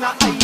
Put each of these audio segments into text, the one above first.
not a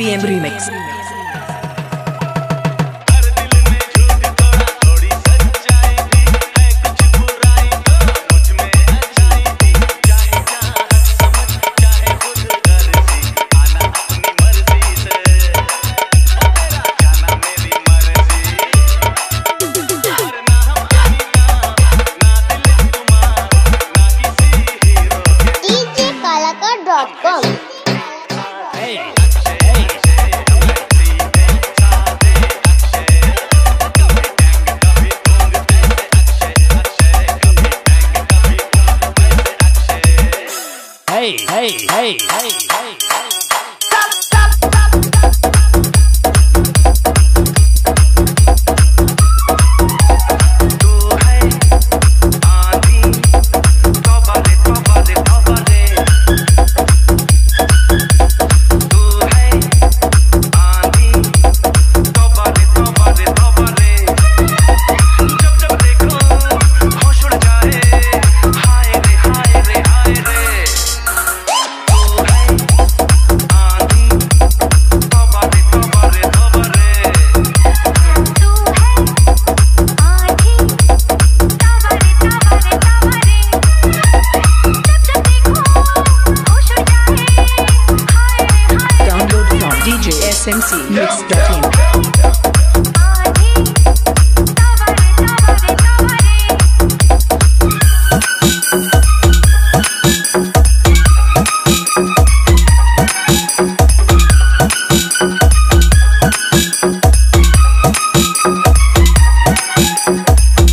be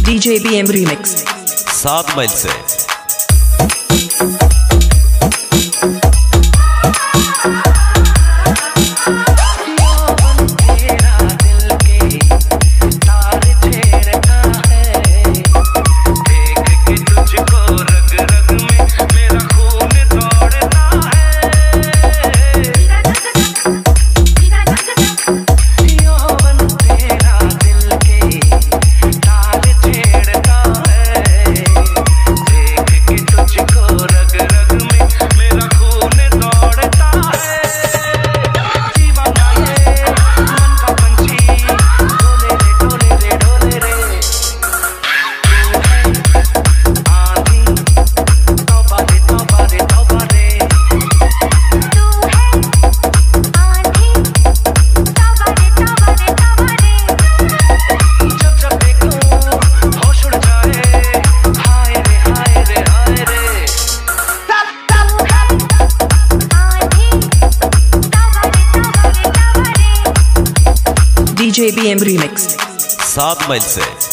DJ BM Remix. सात mile से JBM remix सात मील से।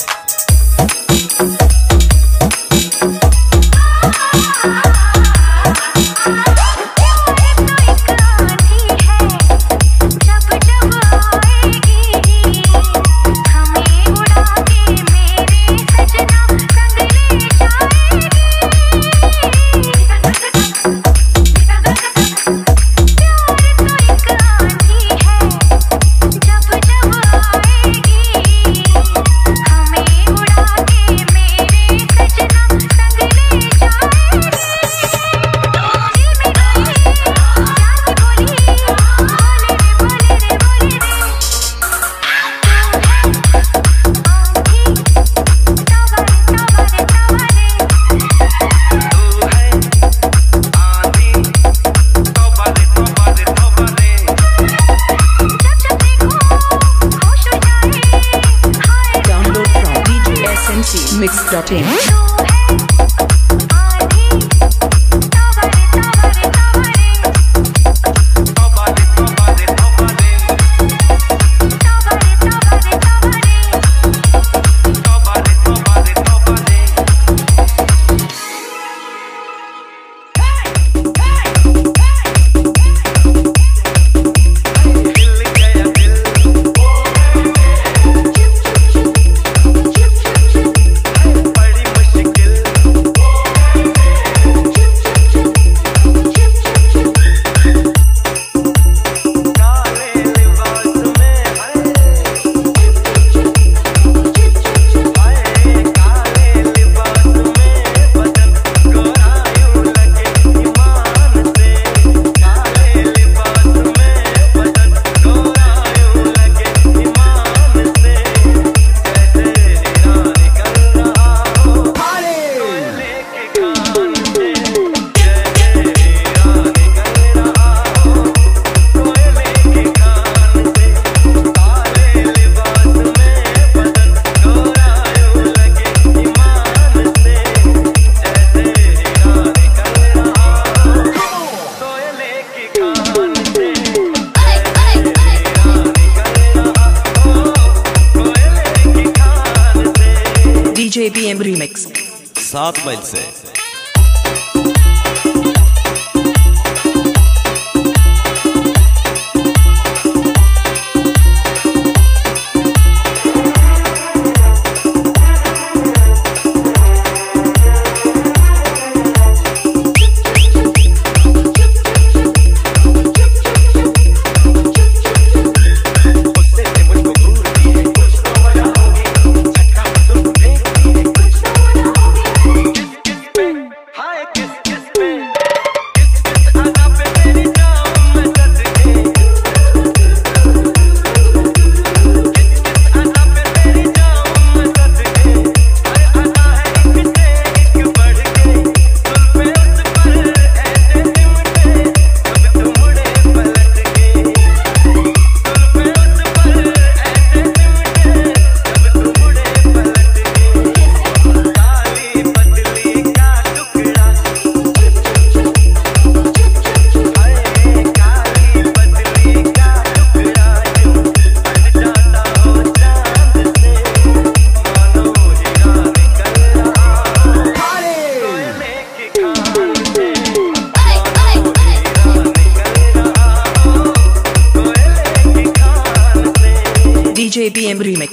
से DJ BM Remix.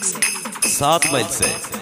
सात मील से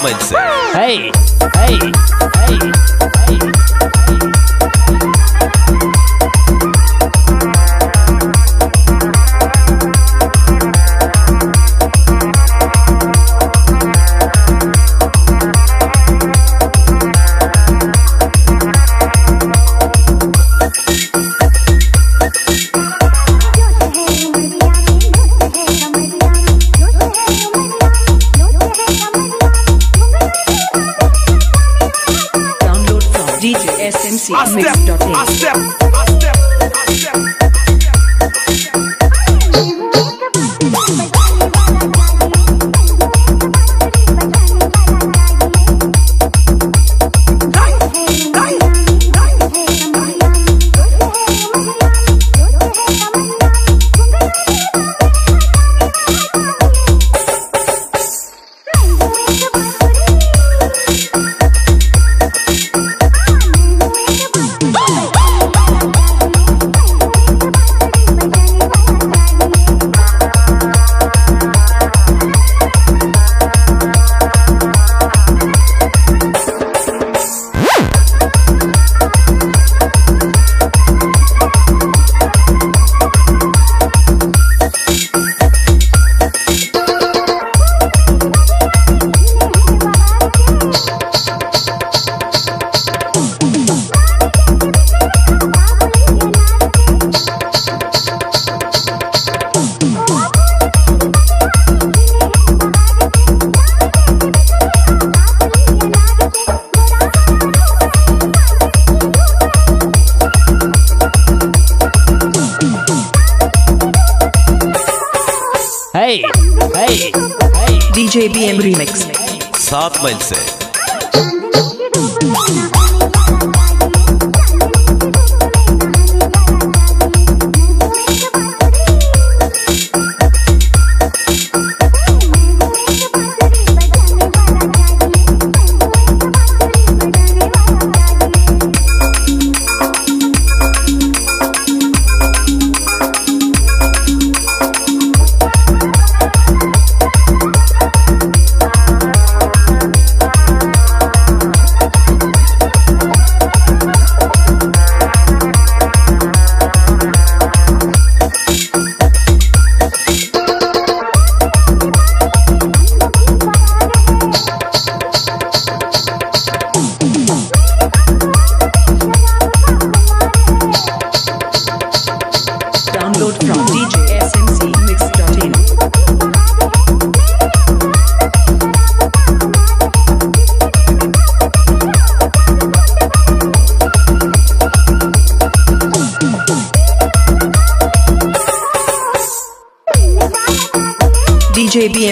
सात मील से Hey, hey, Wales.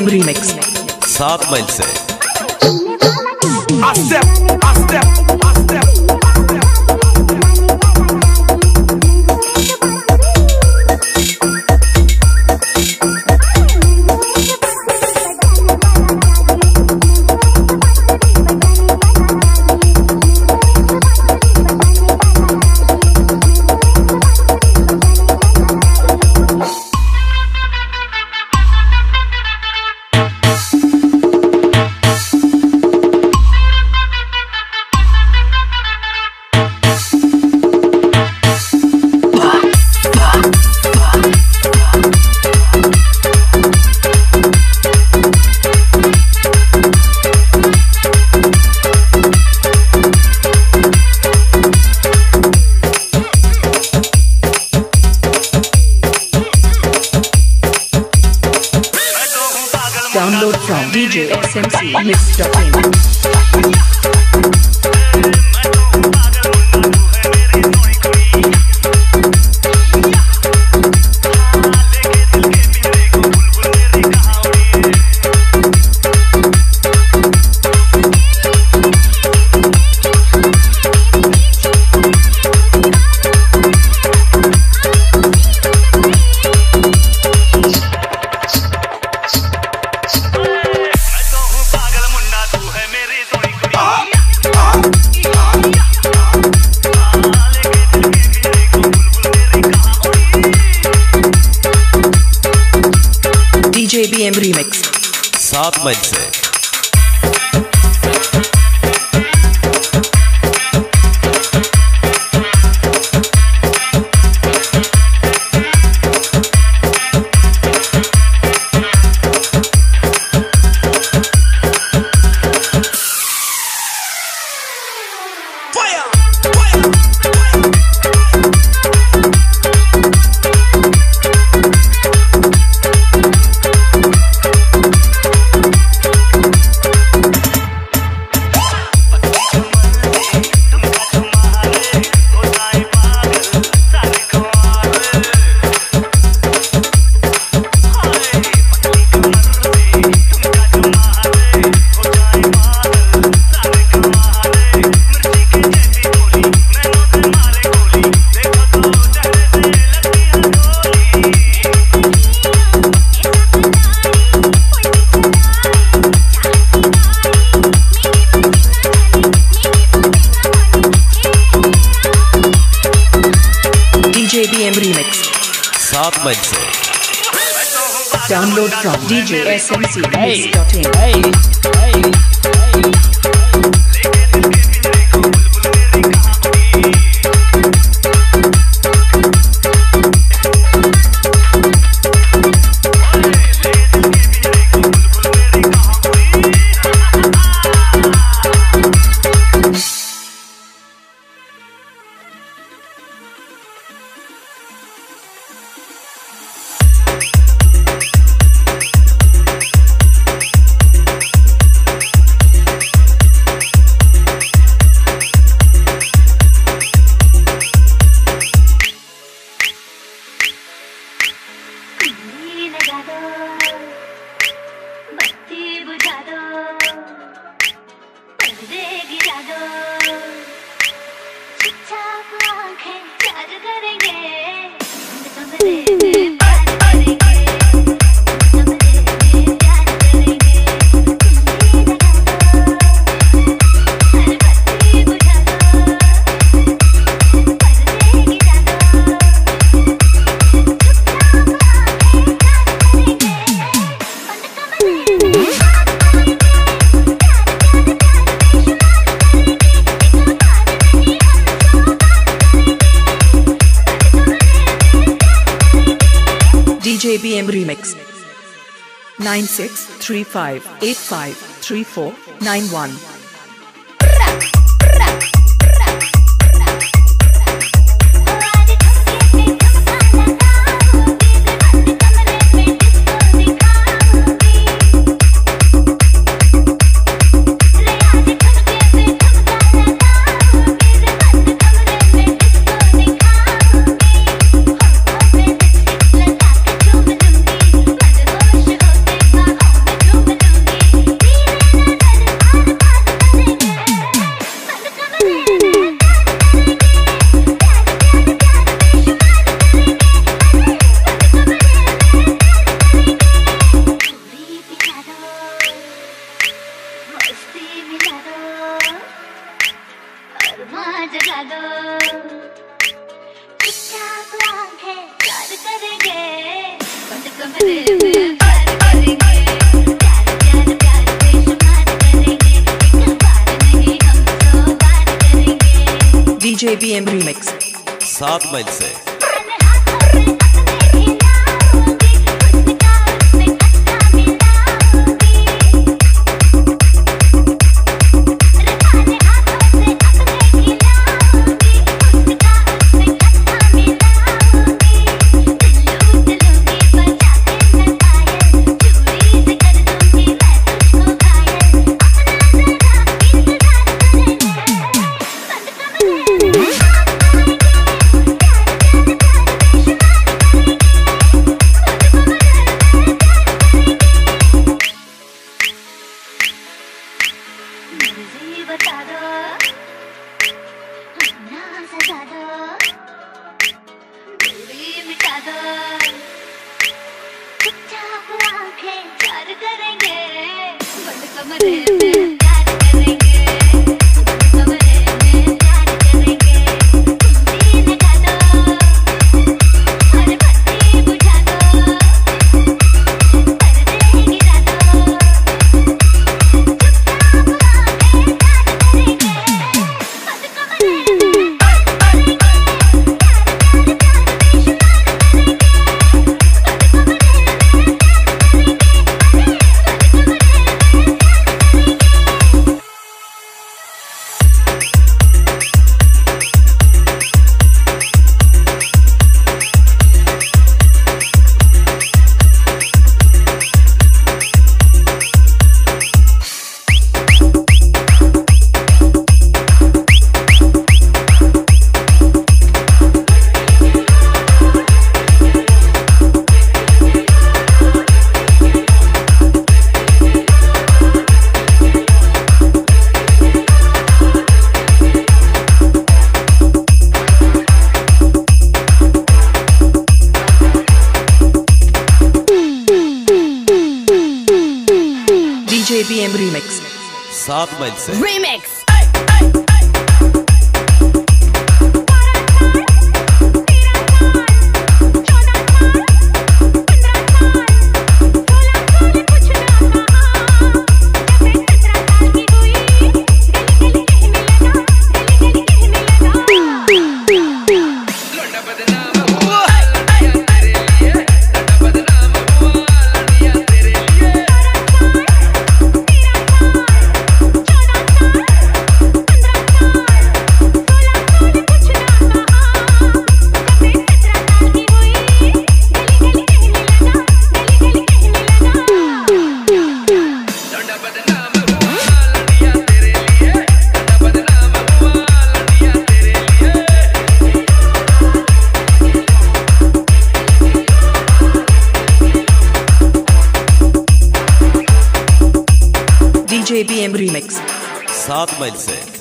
रीमिक्स सात मील से। performance. from DJ SMC. Hey, hey, hey. 哩哩哩哩 Remix. 9635853491 puede. सात मील से।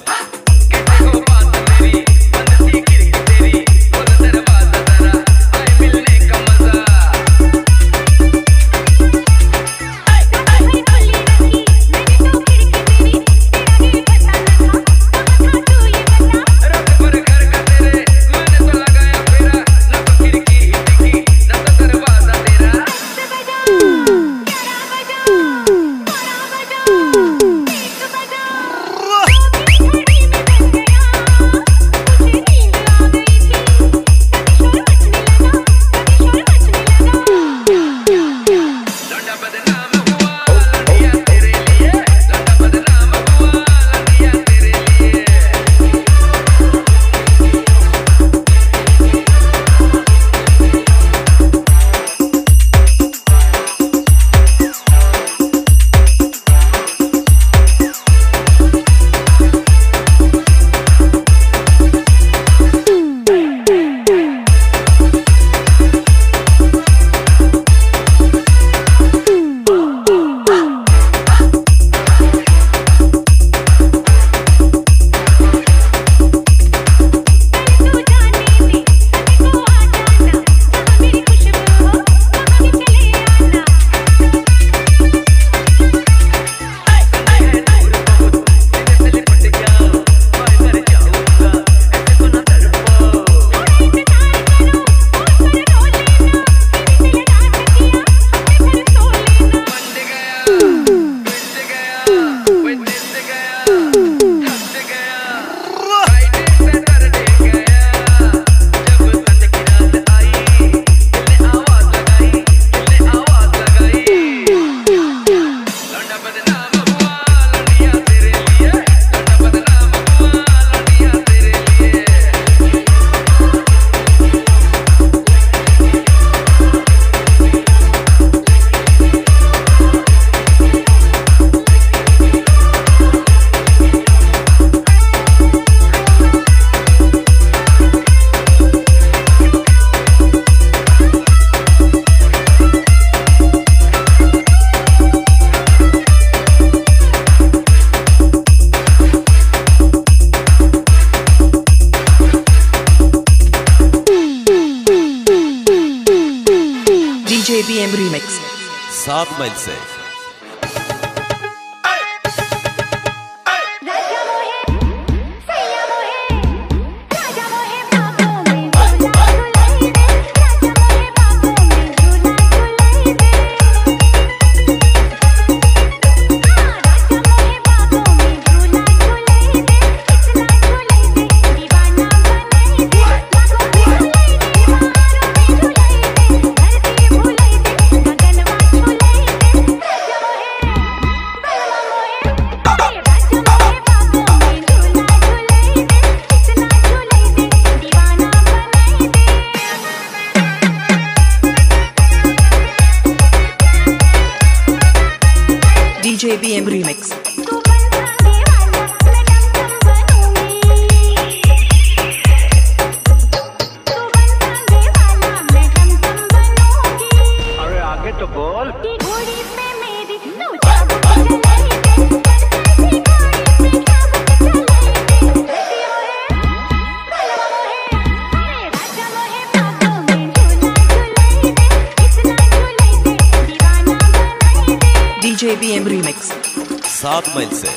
जेबीएम रीमिक्स सात मील से। एम रीमिक्स सात मील से।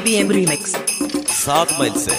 आई बी एम रीमिक्स सात मील से।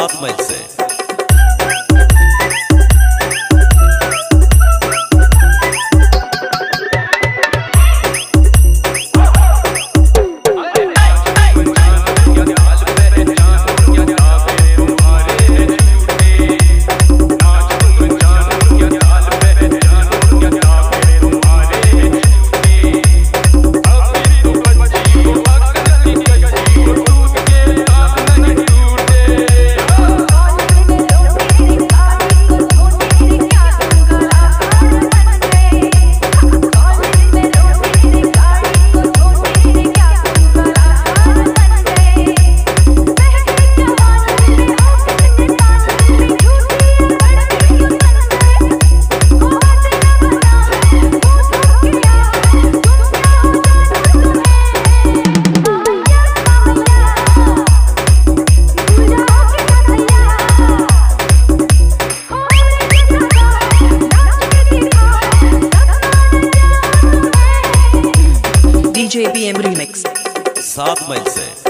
सात मई से सात मई से।